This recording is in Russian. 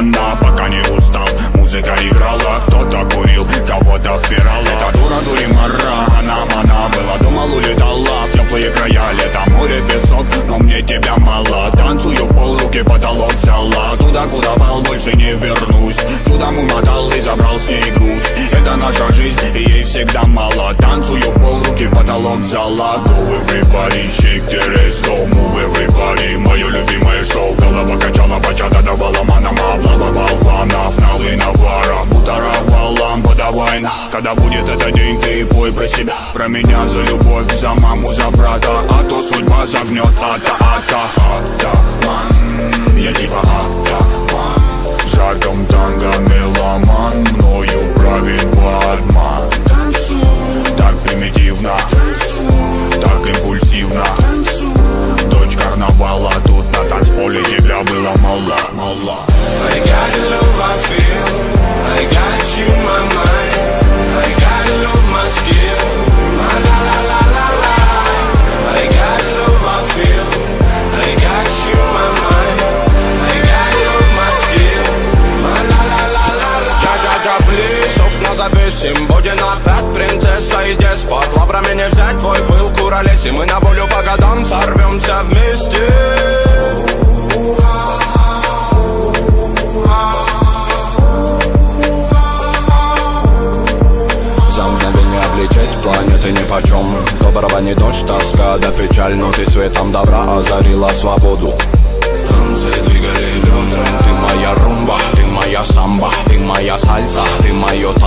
Растамана Пока не устал, музыка играла Кто-то курил, кого-то впирал. Это дура, дури, мара, она мана Была, думал, улетала в теплые края Лето, море, песок, но мне тебя мало. Танцую в пол, руки потолок взяла. Туда, куда вал, больше не вернусь. Чудом умотал и забрал с ней груз. Это наша жизнь, и ей всегда мало. Танцую в пол, руки потолок взяла. Go everybody, shake the ass, go move everybody. Мое любимое шоу, голова качала, бачата давала манама Когда будет этот день, ты пой про себя. Про меня за любовь, за маму, за брата. А то судьба загнет, ата, ата, ата ман. Я типа атаман жарком танго меломан Мною правит бадман. Так примитивно Так импульсивно. Дочь карнавала Тут на танцполе тебя было мало, мало. I got love I feel. I got you my mind. Одина опять принцесса и деспот Лаврами не взять твой был куролес И мы на волю по годам сорвемся вместе лететь планеты ни почем Доброго не дождь, тоска да печаль Но ты светом добра озарила свободу. Станции двигали лед Ты моя румба, ты моя самба Ты моя сальса, ты мое танго.